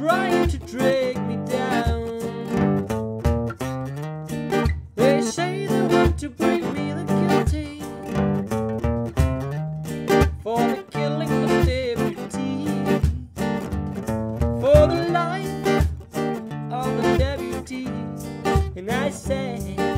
trying to drag me down. And I say.